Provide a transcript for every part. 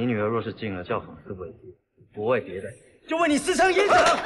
你女儿若是进了教坊司为，不为别的，就为你私生影响。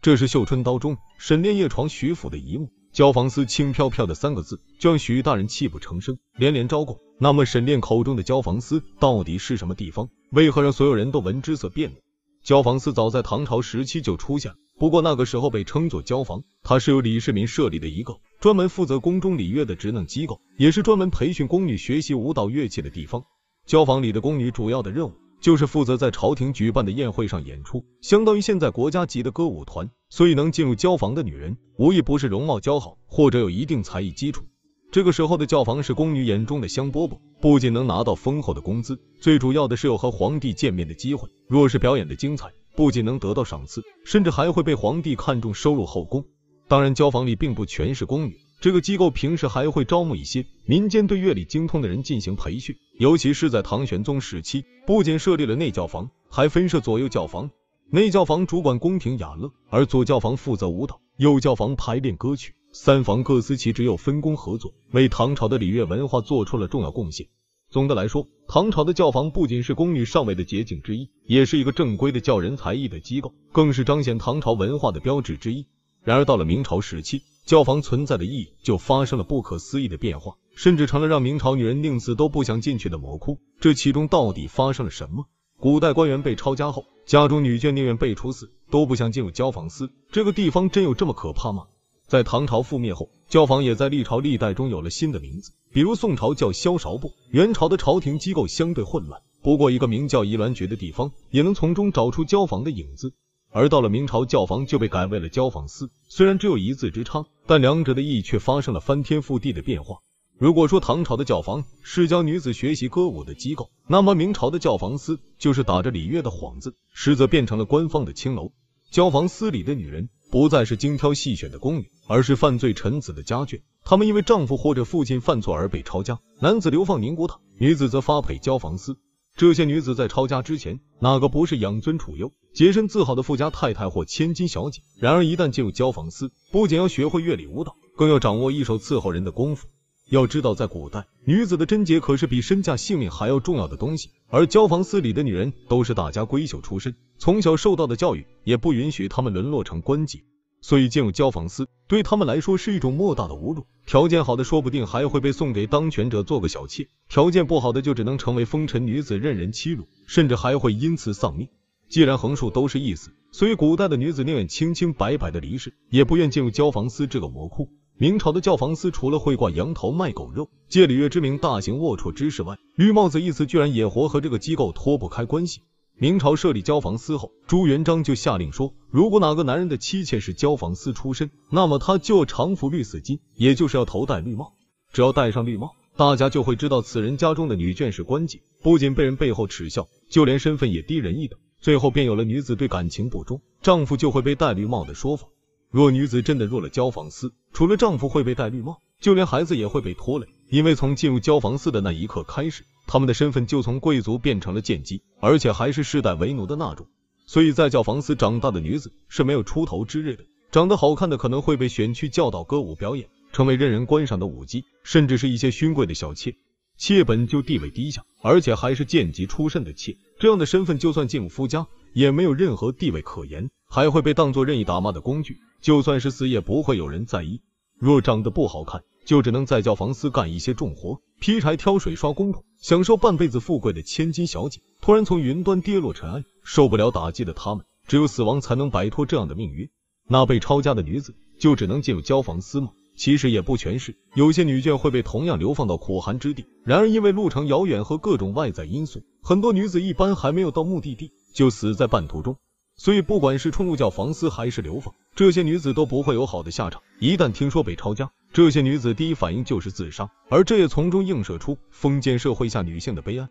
这是《绣春刀》中沈炼夜闯徐府的一幕。教坊司轻飘飘的三个字，就让许大人泣不成声，连连招供。那么沈炼口中的教坊司到底是什么地方？为何让所有人都闻之色变呢？教坊司早在唐朝时期就出现了，不过那个时候被称作教坊。它是由李世民设立的一个专门负责宫中礼乐的职能机构，也是专门培训宫女学习舞蹈乐器的地方。教坊里的宫女主要的任务。就是负责在朝廷举办的宴会上演出，相当于现在国家级的歌舞团。所以能进入教坊的女人，无一不是容貌姣好，或者有一定才艺基础。这个时候的教坊是宫女眼中的香饽饽，不仅能拿到丰厚的工资，最主要的是有和皇帝见面的机会。若是表演的精彩，不仅能得到赏赐，甚至还会被皇帝看中收入后宫。当然，教坊里并不全是宫女。这个机构平时还会招募一些民间对乐理精通的人进行培训，尤其是在唐玄宗时期，不仅设立了内教房，还分设左右教房。内教房主管宫廷雅乐，而左教房负责舞蹈，右教房排练歌曲。三房各司其职，又分工合作，为唐朝的礼乐文化做出了重要贡献。总的来说，唐朝的教坊不仅是宫女上位的捷径之一，也是一个正规的教人才艺的机构，更是彰显唐朝文化的标志之一。然而到了明朝时期，教坊存在的意义就发生了不可思议的变化，甚至成了让明朝女人宁死都不想进去的魔窟。这其中到底发生了什么？古代官员被抄家后，家中女眷宁愿被处死，都不想进入教坊司。这个地方真有这么可怕吗？在唐朝覆灭后，教坊也在历朝历代中有了新的名字，比如宋朝叫萧韶部。元朝的朝廷机构相对混乱，不过一个名叫宜兰诀的地方，也能从中找出教坊的影子。而到了明朝，教坊就被改为了教坊司，虽然只有一字之差，但两者的意义却发生了翻天覆地的变化。如果说唐朝的教坊是教女子学习歌舞的机构，那么明朝的教坊司就是打着礼乐的幌子，实则变成了官方的青楼。教坊司里的女人不再是精挑细选的宫女，而是犯罪臣子的家眷。她们因为丈夫或者父亲犯错而被抄家，男子流放宁古塔，女子则发配教坊司。这些女子在抄家之前，哪个不是养尊处优、洁身自好的富家太太或千金小姐？然而一旦进入教坊司，不仅要学会乐理舞蹈，更要掌握一手伺候人的功夫。要知道，在古代，女子的贞洁可是比身价性命还要重要的东西。而教坊司里的女人都是大家闺秀出身，从小受到的教育也不允许她们沦落成官妓。所以进入教坊司对他们来说是一种莫大的侮辱。条件好的说不定还会被送给当权者做个小妾，条件不好的就只能成为风尘女子任人欺辱，甚至还会因此丧命。既然横竖都是一死，所以古代的女子宁愿清清白白的离世，也不愿进入教坊司这个魔窟。明朝的教坊司除了会挂羊头卖狗肉、借礼乐之名大行龌龊之事外，绿帽子一词居然也活和这个机构脱不开关系。明朝设立交房司后，朱元璋就下令说，如果哪个男人的妻妾是交房司出身，那么他就常服绿死巾，也就是要头戴绿帽。只要戴上绿帽，大家就会知道此人家中的女眷是官妓，不仅被人背后耻笑，就连身份也低人一等。最后便有了女子对感情不忠，丈夫就会被戴绿帽的说法。若女子真的入了交房司，除了丈夫会被戴绿帽，就连孩子也会被拖累，因为从进入交房司的那一刻开始。他们的身份就从贵族变成了贱籍，而且还是世代为奴的那种。所以在教坊司长大的女子是没有出头之日的。长得好看的可能会被选去教导歌舞表演，成为任人观赏的舞姬，甚至是一些勋贵的小妾。妾本就地位低下，而且还是贱籍出身的妾，这样的身份就算进入夫家，也没有任何地位可言，还会被当作任意打骂的工具。就算是死，也不会有人在意。若长得不好看，就只能在教坊司干一些重活，劈柴、挑水、刷公桶，享受半辈子富贵的千金小姐。突然从云端跌落尘埃，受不了打击的他们，只有死亡才能摆脱这样的命运。那被抄家的女子就只能进入教坊司吗？其实也不全是，有些女眷会被同样流放到苦寒之地。然而因为路程遥远和各种外在因素，很多女子一般还没有到目的地就死在半途中。所以，不管是冲入教房司还是流放，这些女子都不会有好的下场。一旦听说被抄家，这些女子第一反应就是自杀，而这也从中映射出封建社会下女性的悲哀。